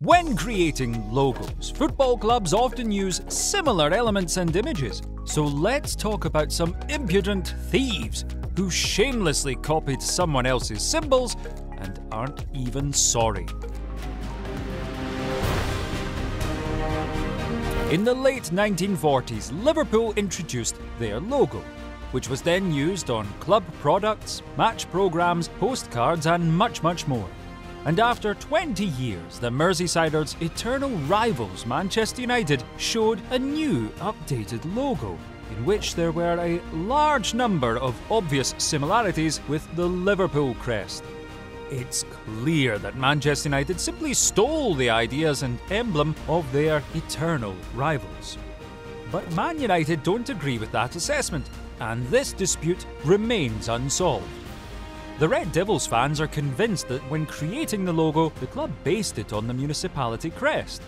When creating logos, football clubs often use similar elements and images. So let's talk about some impudent thieves who shamelessly copied someone else's symbols and aren't even sorry. In the late 1940s, Liverpool introduced their logo, which was then used on club products, match programmes, postcards, and much, much more. And after 20 years, the Merseysiders' eternal rivals, Manchester United, showed a new, updated logo, in which there were a large number of obvious similarities with the Liverpool crest. It's clear that Manchester United simply stole the ideas and emblem of their eternal rivals. But Man United don't agree with that assessment, and this dispute remains unsolved. The Red Devils fans are convinced that when creating the logo, the club based it on the municipality crest.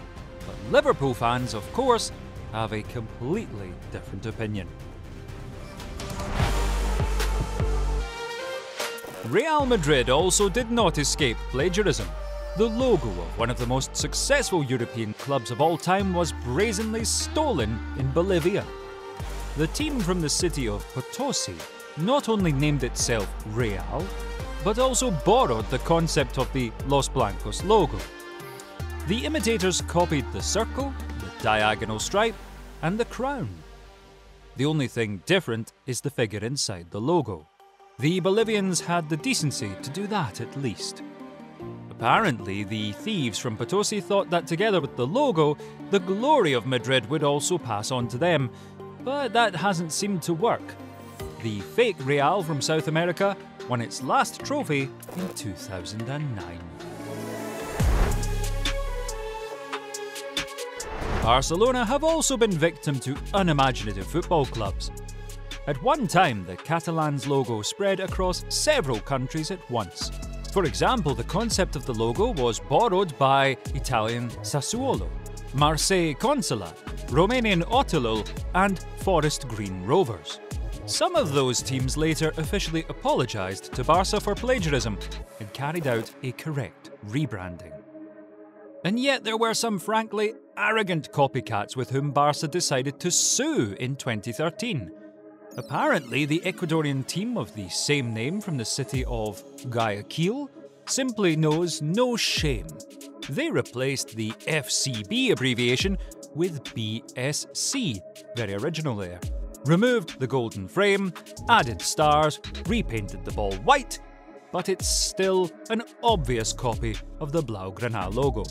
But Liverpool fans, of course, have a completely different opinion. Real Madrid also did not escape plagiarism. The logo of one of the most successful European clubs of all time was brazenly stolen in Bolivia. The team from the city of Potosi not only named itself Real, but also borrowed the concept of the Los Blancos logo. The imitators copied the circle, the diagonal stripe, and the crown. The only thing different is the figure inside the logo. The Bolivians had the decency to do that at least. Apparently, the thieves from Potosi thought that together with the logo, the glory of Madrid would also pass on to them, but that hasn't seemed to work the fake Real from South America won its last trophy in 2009. Barcelona have also been victim to unimaginative football clubs. At one time, the Catalans logo spread across several countries at once. For example, the concept of the logo was borrowed by Italian Sassuolo, Marseille Consolat, Romanian Otelul, and Forest Green Rovers. Some of those teams later officially apologised to Barca for plagiarism and carried out a correct rebranding. And yet there were some frankly arrogant copycats with whom Barca decided to sue in 2013. Apparently, the Ecuadorian team of the same name from the city of Guayaquil simply knows no shame. They replaced the FCB abbreviation with BSC, very original there removed the golden frame, added stars, repainted the ball white, but it's still an obvious copy of the Blaugrana logo.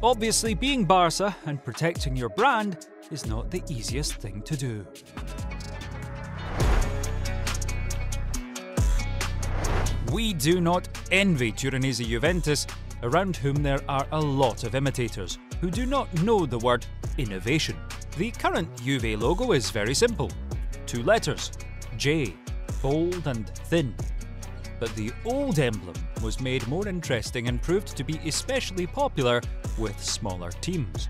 Obviously, being Barca and protecting your brand is not the easiest thing to do. We do not envy Turinese Juventus, around whom there are a lot of imitators who do not know the word innovation. The current Juve logo is very simple. Two letters, J, bold and thin. But the old emblem was made more interesting and proved to be especially popular with smaller teams.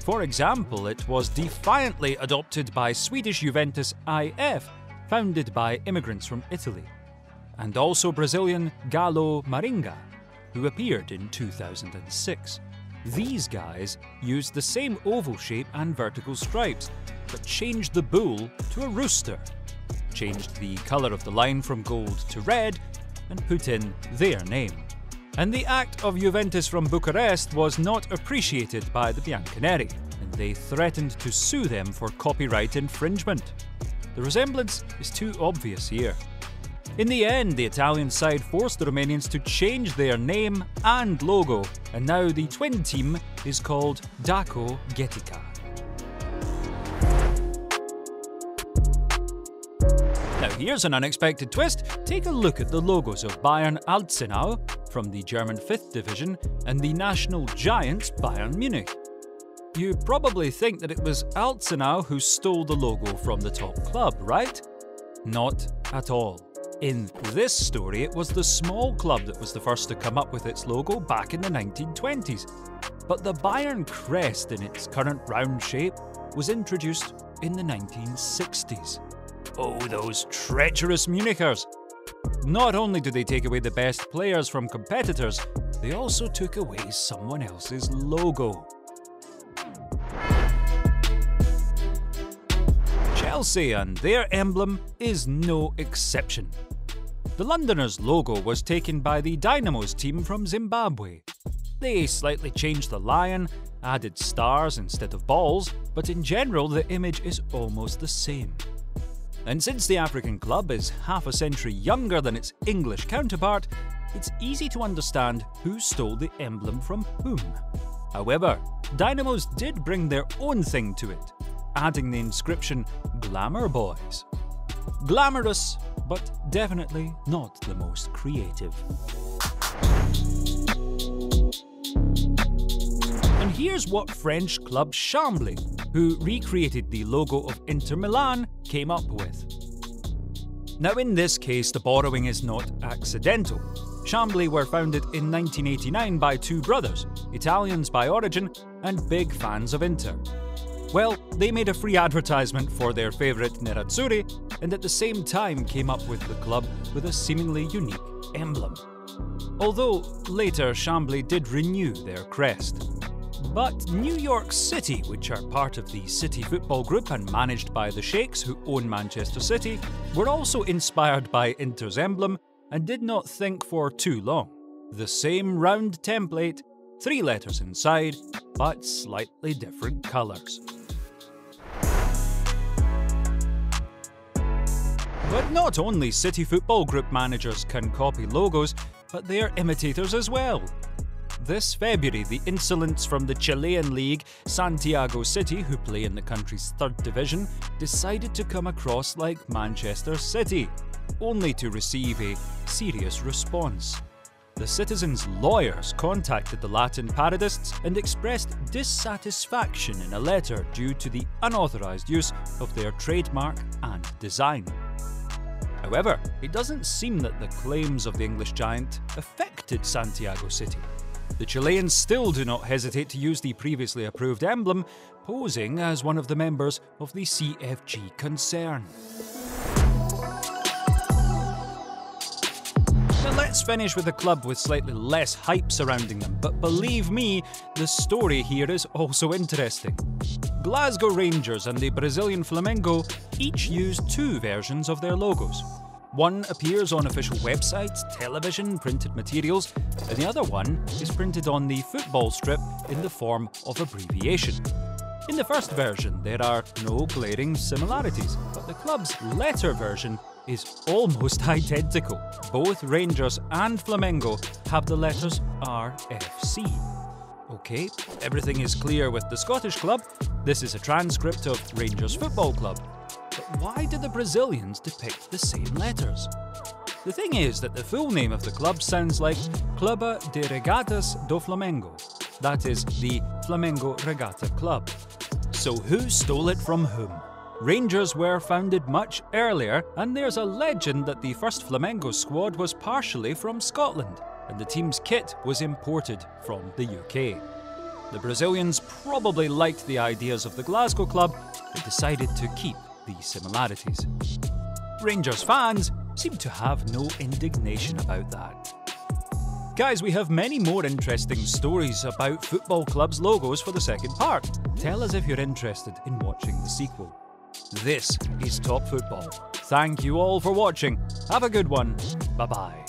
For example, it was defiantly adopted by Swedish Juventus IF, founded by immigrants from Italy, and also Brazilian Galo Maringa, who appeared in 2006. These guys used the same oval shape and vertical stripes, but changed the bull to a rooster, changed the colour of the line from gold to red, and put in their name. And the act of Juventus from Bucharest was not appreciated by the Bianconeri, and they threatened to sue them for copyright infringement. The resemblance is too obvious here. In the end, the Italian side forced the Romanians to change their name and logo, and now the twin team is called Daco Getica. Now, here's an unexpected twist. Take a look at the logos of Bayern Alzenau from the German 5th Division and the national giants Bayern Munich. You probably think that it was Alzenau who stole the logo from the top club, right? Not at all. In this story, it was the small club that was the first to come up with its logo back in the 1920s. But the Bayern crest in its current round shape was introduced in the 1960s. Oh, those treacherous Munichers! Not only do they take away the best players from competitors, they also took away someone else's logo. Chelsea and their emblem is no exception. The Londoners' logo was taken by the Dynamos team from Zimbabwe. They slightly changed the lion, added stars instead of balls, but in general the image is almost the same. And since the African club is half a century younger than its English counterpart, it's easy to understand who stole the emblem from whom. However, Dynamos did bring their own thing to it, adding the inscription Glamour Boys. Glamorous, but definitely not the most creative. And here's what French club Chambly, who recreated the logo of Inter Milan, came up with. Now, in this case, the borrowing is not accidental. Chambly were founded in 1989 by two brothers, Italians by origin and big fans of Inter. Well, they made a free advertisement for their favourite Nerazzurri and at the same time came up with the club with a seemingly unique emblem. Although later Chambly did renew their crest. But New York City, which are part of the City Football Group and managed by the Sheikhs who own Manchester City, were also inspired by Inter's emblem and did not think for too long. The same round template, three letters inside, but slightly different colours. But not only City Football Group managers can copy logos, but they are imitators as well. This February, the insolents from the Chilean league, Santiago City, who play in the country's third division, decided to come across like Manchester City, only to receive a serious response. The citizens' lawyers contacted the Latin parodists and expressed dissatisfaction in a letter due to the unauthorised use of their trademark and design. However, it doesn't seem that the claims of the English giant affected Santiago City. The Chileans still do not hesitate to use the previously approved emblem, posing as one of the members of the CFG concern. Let's finish with a club with slightly less hype surrounding them, but believe me, the story here is also interesting. Glasgow Rangers and the Brazilian Flamengo each use two versions of their logos. One appears on official websites, television, printed materials, and the other one is printed on the football strip in the form of abbreviation. In the first version, there are no glaring similarities, but the club's letter version is almost identical. Both Rangers and Flamengo have the letters RFC. Okay, everything is clear with the Scottish club. This is a transcript of Rangers Football Club. But why did the Brazilians depict the same letters? The thing is that the full name of the club sounds like Clube de Regatas do Flamengo. That is, the Flamengo Regatta Club. So who stole it from whom? Rangers were founded much earlier, and there's a legend that the first Flamengo squad was partially from Scotland and the team's kit was imported from the UK. The Brazilians probably liked the ideas of the Glasgow club and decided to keep these similarities. Rangers fans seem to have no indignation about that. Guys, we have many more interesting stories about football clubs' logos for the second part. Tell us if you're interested in watching the sequel. This is Top Football. Thank you all for watching. Have a good one. Bye bye.